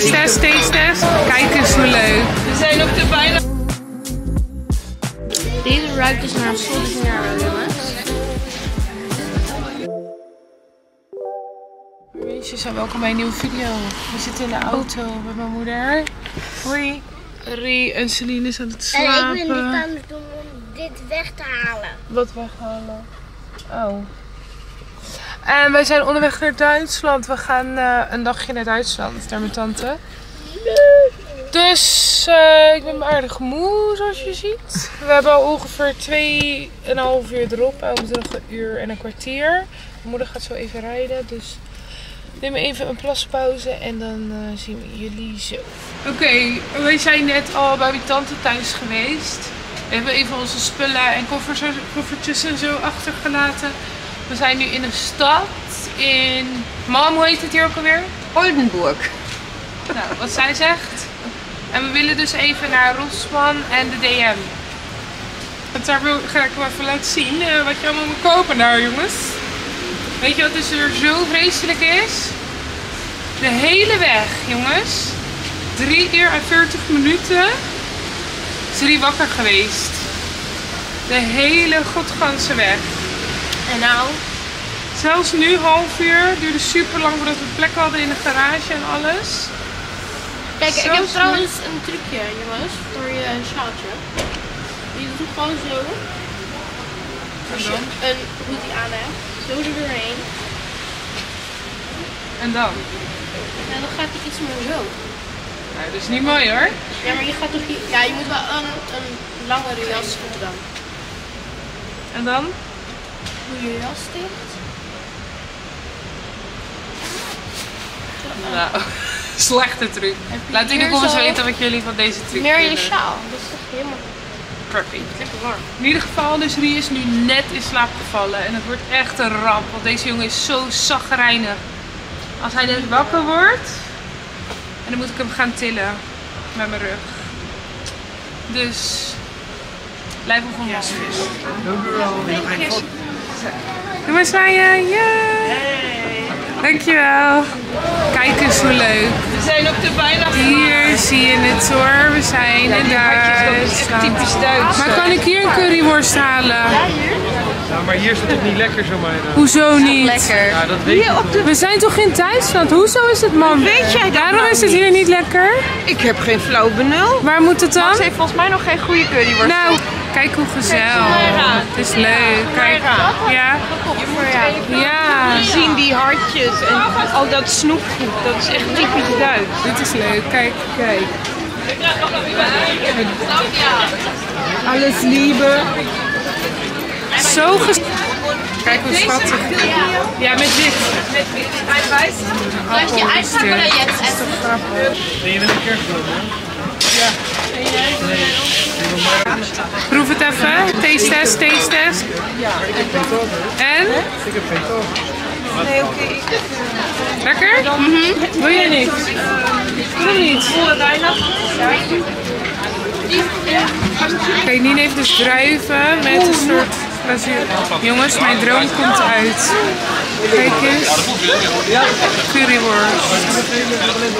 Taste test, taste test. Kijk eens hoe leuk. We zijn op de bijna... Deze ruikt dus naar een soldinair, jongens. Meisjes, en welkom bij een nieuwe video. We zitten in de auto met mijn moeder. Hoi. Rie en Celine is aan het En slapen. ik ben dit aan het doen om dit weg te halen. Wat weghalen? Oh. En wij zijn onderweg naar Duitsland. We gaan eh, een dagje naar Duitsland, naar mijn tante. Dus eh, ik ben aardig moe, zoals je ziet. We hebben al ongeveer 2,5 uur erop. We nog een uur en een kwartier. Mijn moeder gaat zo even rijden, dus neem even een plaspauze en dan eh, zien we jullie zo. Oké, we zijn net al bij mijn tante thuis geweest. We hebben even onze spullen en koffers, koffertjes en zo achtergelaten. We zijn nu in een stad in... Mam, hoe heet het hier ook alweer? Oldenburg. Nou, wat zij zegt. En we willen dus even naar Rossmann en de DM. Want daar wil, ga ik wel even laten zien eh, wat je allemaal moet kopen daar, jongens. Weet je wat dus er zo vreselijk is? De hele weg, jongens. 3 uur en 40 minuten is wakker geweest. De hele godganse weg. En nou, zelfs nu half uur, duurde super lang voordat we plek hadden in de garage en alles. Kijk, ik heb trouwens een trucje, jongens, voor je sjaaltje. Je doet gewoon zo. Als je een hoodie aan hebt, zo er doorheen. En dan? En dan gaat hij iets meer zo. Nou, dat is niet mooi hoor. Ja, maar je gaat toch. Ja, je moet wel een, een langere jas doen dan. En dan? Doe je jas dicht. Nou, slechte truc. Laat in de comments weten wat jullie van deze truc Meer je sjaal. Dat is toch helemaal Perfect. lekker warm. In ieder geval, dus Rie is nu net in slaap gevallen. En het wordt echt een ramp, want deze jongen is zo zagrijnig. Als hij net wakker wordt, en dan moet ik hem gaan tillen met mijn rug. Dus, blijf op een wasvis. Doe maar zwaaien, ja! Dankjewel. Kijk eens hoe leuk. We zijn op de bijna Hier zie je het hoor, we zijn in Duitsland. typisch Duits. Maar kan ik hier een curryworst halen? Nou, maar hier is het toch niet lekker zo bijna. Hoezo niet? Lekker. Ja, dat weet. We zijn toch in Duitsland? Hoezo is het man? Weet jij dat Daarom nou is het hier niet lekker. Ik heb geen flauw benul. Waar moet het dan? Ze heeft volgens mij nog geen goede curryworst. Nou, kijk hoe gezellig. Het is leuk. Kijk. Ja. Ja. zien die hartjes en al dat snoepgoed. Dat is echt typisch Duits. Dit is leuk. Kijk, kijk. Alles lieve. Zo ges... Kijk hoe schattig. Ja, met dit. Laat je einfach oder jetzt essen? Ben je met een kerstboom, hè? Proef het even. Taste test, taste test. En? Ik heb geen toog. Nee, oké. Lekker? Wil je niet? Wil niet? Kijk, Nien heeft dus druiven met een soort glazuur. Jongens, mijn droom komt uit. Kijk eens. Currywurst.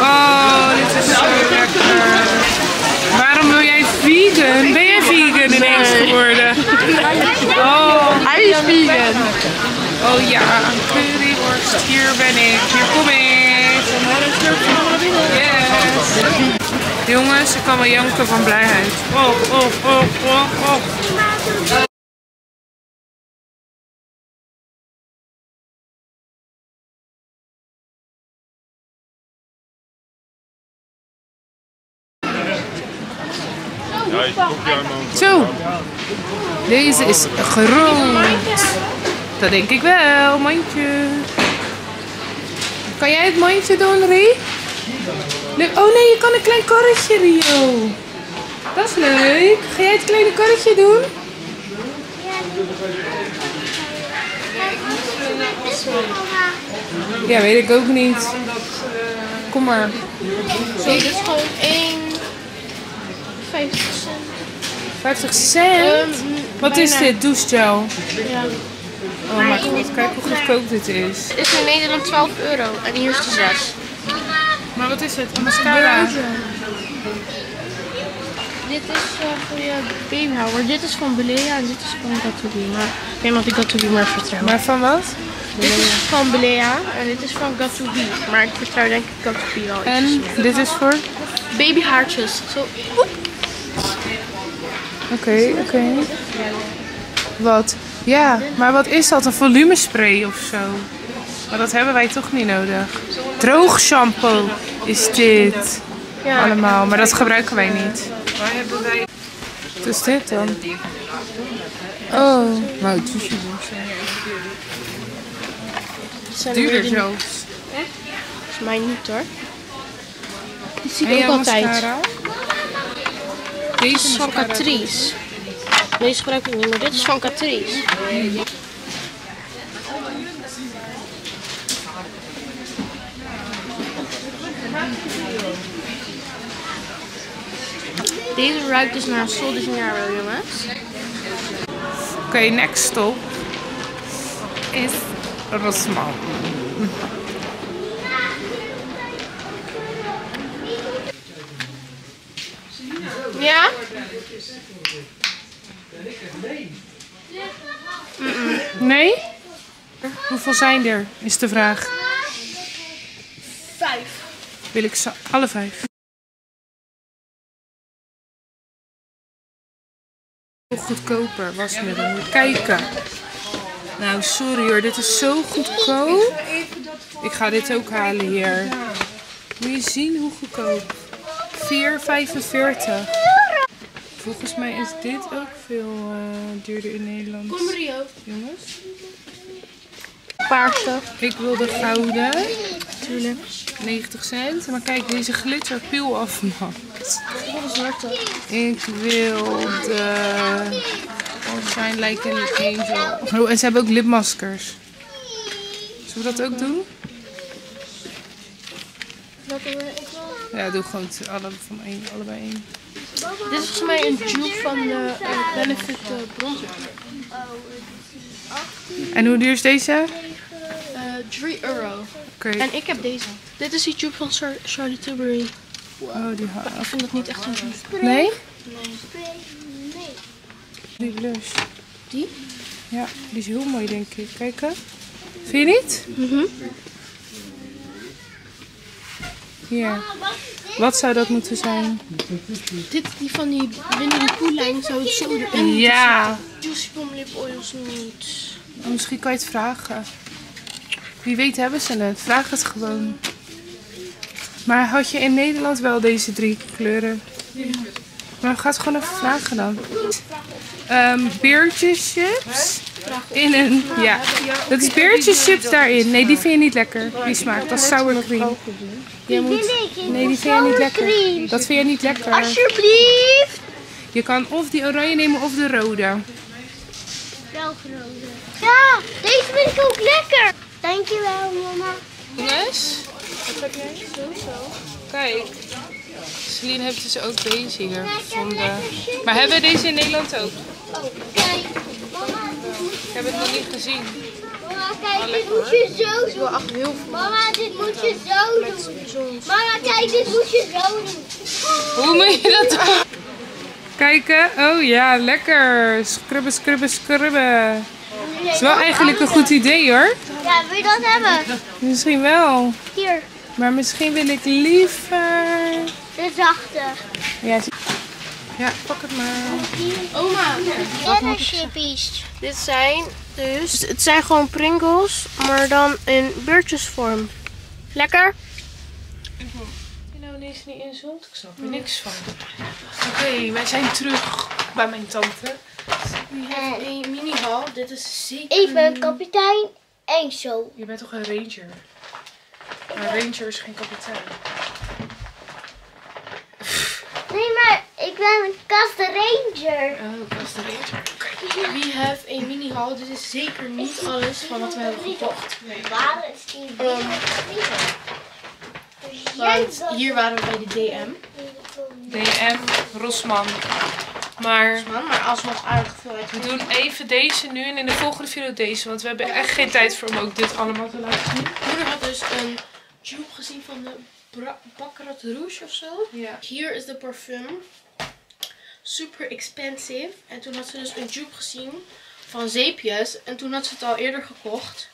Oh, dit is zo lekker. Waarom wil jij vegan? Ben jij vegan ineens geworden? Oh. Hij is vegan. Oh ja, een currywurst. Hier ben ik. Hier kom ik. Yes. Jongens, ik kan wel janken van blijheid. Oh, oh, oh, oh, oh. Zo, deze is groot. Dat denk ik wel, mandje. Kan jij het mandje doen, Rie? Oh nee, je kan een klein karretje, Rio. Dat is leuk. Ga jij het kleine karretje doen? Ja, weet ik ook niet. Kom maar. Nee, dit is gewoon 1... 50 cent. 50 cent. Wat is dit? Douchegel. Ja. Oh mijn god, kijk hoe goedkoop dit is. Dit is in Nederland 12 euro en hier is de 6. Maar wat is het? Een mascara? Dit is eh, voor je babyhouwer. Dit is van Belea en dit is van Gatoubi. Maar ik weet dat ik Gatoubi maar vertrouw. Maar van wat? dit is van Belea en dit is van Gatoubi. Maar ik vertrouw denk ik Gatoubi wel En dit is voor? Babyhaartjes. Zo. Oké, oké. Wat? Ja, maar wat is dat? Een volumespray of zo? Maar dat hebben wij toch niet nodig. Droog shampoo is dit. Ja. Allemaal, maar dat gebruiken wij niet. Waar hebben wij... Wat is dit dan? Oh, nou, weer duurder de- zelfs. Volgens mij niet hoor. Die zie ik ook altijd. Deze is van. Catrice. Deze gebruik ik niet, maar dit is van Catrice. Deze ruikt dus naar Sol de Janeiro, jongens. Oké, next stop is Rosman. Ja? Nee? Hoeveel zijn er, is de vraag. Vijf. Wil ik ze alle vijf? Goedkoper wasmiddel. Moet kijken. Nou, sorry hoor, dit is zo goedkoop. Ik ga dit ook halen hier. Moet je zien hoe goedkoop. 4,45. Volgens mij is dit ook veel eh, duurder in Nederland. Kom Rio. Jongens. Paarse. Ik wil de gouden. Tuurlijk. 90 cent. Maar kijk, deze glitter peel. Wat een zwarte. Ik wil de Shine Like an Angel. Oh, en ze hebben ook lipmaskers. Zullen we dat ook doen? Ja, doe gewoon alle, van één, allebei één. Dit is volgens mij een dupe van de eh, Benefit uh, bronzer. En hoe duur is deze? Eh 3 euro. Oké. En ik heb deze. Dit is die tube van Char Charlie Tilbury. Oh, die ha- Ik vind dat niet echt een tube. Nee? Nee. Die blush. Die? Ja, die is heel mooi denk ik. Kijken. Vind je niet? Mhm. Hier. Wat zou dat moeten zijn? Dit, die van die Winnie de Pooh lijn zou het zo erin Ja. Juicy Bomb Lip Oils niet. Misschien kan je het vragen. Wie weet hebben ze het. Vraag het gewoon. Maar had je in Nederland wel deze drie kleuren? Maar ga het gewoon even vragen dan. Ehm beertjeschips in een... Ja, dat is beertjeschips daarin. Nee, die vind je niet lekker. Die smaak. Dat is sour cream. Je moet... Nee, die vind je niet lekker. Dat vind je niet lekker. Alsjeblieft. Je kan of die oranje nemen of de rode. Welke rode? Ja, deze vind ik ook lekker. Dankjewel, mama. Wat heb jij? Kijk, Celine heeft dus ook deze hier gevonden. Maar hebben we deze in Nederland ook? Oh, kijk. Ik heb het nog niet gezien. mama, kijk, dit moet je zo doen. Ach, heel veel. Mama, dit moet je zo doen. Mama, kijk, dit moet je zo doen. Hoe moet je dat doen? Kijken. Oh ja, lekker. Scrubben, scrubben, scrubben. Het is wel eigenlijk een goed idee hoor. Ja, wil je dat hebben? Misschien wel. Hier, Maar misschien wil ik liever... de zachte. Ja, ja pak het maar. Oma, En chippies. dit zijn dus, het zijn gewoon Pringles, maar dan in beurtjesvorm. Lekker? je nou ineens niet inzult? Ik snap er niks van. Oké, wij zijn terug bij mijn tante. Een mini hal. Dit is zeker. Ik ben kapitein en zo. Je bent toch een ranger? Maar ranger is geen kapitein. Nee, maar ik ben een kast ranger. Oh, is de ranger. We have a mini hal. Dit is zeker niet alles van wat we hebben gekocht. Waar is die? Um, want hier waren we bij de DM. DM, Rosman. Maar Maar alsnog aardig veel uit. we doen even deze nu en in de volgende video deze. Want we hebben echt geen tijd voor om ook dit allemaal te laten zien. Moeder had dus een tube gezien van de Baccarat Rouge of zo. Ja. Hier is de parfum. Super expensive. En toen had ze dus een dupe gezien van zeepjes. En toen had ze het al eerder gekocht.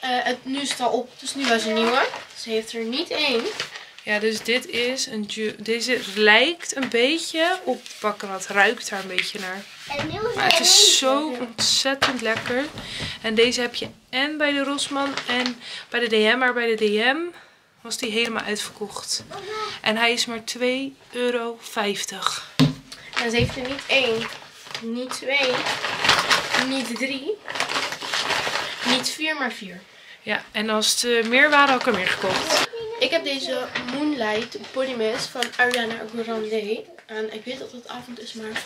Eh, en nu is het al op. Dus nu was een nieuwe. Ze heeft er niet één. Ja, dus dit is een ju- Deze lijkt een beetje op Baccarat. Ruikt daar een beetje naar. Maar het is zo ontzettend lekker. En deze heb je en bij de Rossmann en bij de DM. Maar bij de DM was die helemaal uitverkocht. En hij is maar 2,50 euro. En ze heeft er niet één. Niet twee. Niet drie. Niet vier, maar vier. Ja, en als het eh, meer waren, had ik er meer gekocht. Ik heb deze Moonlight Body Mist van Ariana Grande. En ik weet dat het avond is, maar...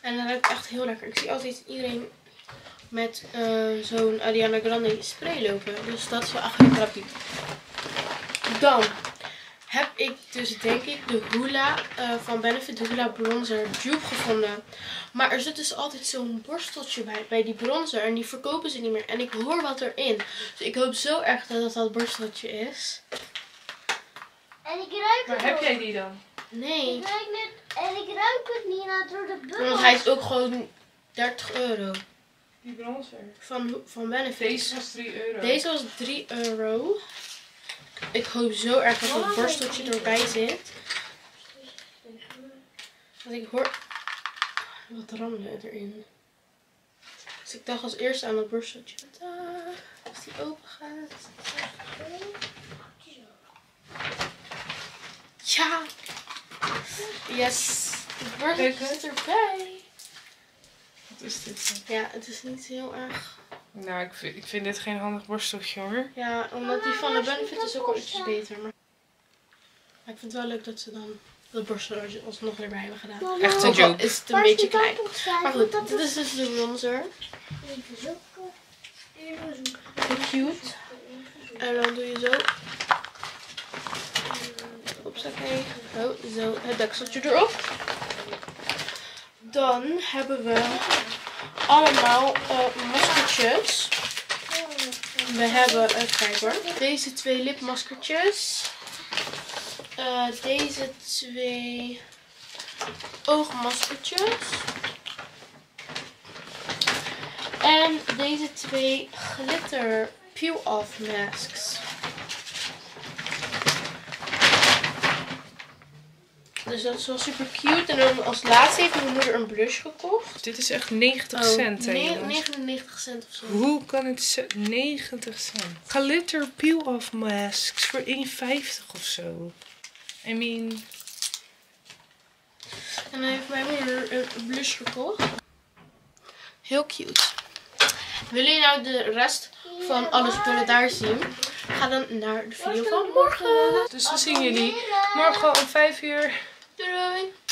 En dat ruikt echt heel lekker. Ik zie altijd iedereen met eh, zo'n Ariana Grande spray lopen. Dus dat is wel echt een therapie. Dan heb ik dus denk ik de Hoola eh, van Benefit de Hoola Bronzer Dupe gevonden. Maar er zit dus altijd zo'n borsteltje bij, bij die bronzer. En die verkopen ze niet meer. En ik hoor wat erin. Dus ik hoop zo erg dat dat borsteltje is. En ik ruik het Waar heb ook. jij die dan? Nee. Ik ruik het en ik ruik het niet naar door de bubbels. Want hij is ook gewoon 30 euro. Die bronzer. Van, van Benefit. Deze was 3 euro. Deze was 3 euro. Ik hoop zo erg dat het borsteltje erbij zit. Want ik hoor wat rammelen erin. Dus ik dacht als eerste aan het borsteltje. Tada, Als die open gaat. Ja. Yes. Het borsteltje zit erbij. Wat is dit? Ja, het is niet heel erg. Nou, ik vind, ik vind dit geen handig borsteltje hoor. Ja, omdat die van de Benefit is ook al ietsjes beter. Maar... maar ik vind het wel leuk dat ze dan dat borstel er alsnog erbij hebben gedaan. Mama, Echt een Ook al joke. is het een beetje klein. Maar goed, dit is dus de bronzer. even zoeken. Even zoeken. Heel cute. En dan doe je zo. Hopsakee. Oh, zo het dekseltje erop. Dan hebben we allemaal eh, maskertjes. We hebben, even kijken hoor. Deze twee lipmaskertjes. Eh, deze twee oogmaskertjes. En deze twee glitter peel-off masks. Dus dat is wel super cute. En dan als laatste heeft mijn moeder een blush gekocht. Dit is echt 90 Oh, cent hè ne- jongens. 99 cent of zo. Hoe kan het zo- 90 cent? Glitter peel-off masks voor 1,50 of zo. I mean... En dan heeft mijn moeder een blush gekocht. Heel cute. Willen jullie nou de rest van alle spullen daar zien? Ga dan naar de video van morgen. Dus we zien jullie morgen om 5 uur. Tschüss.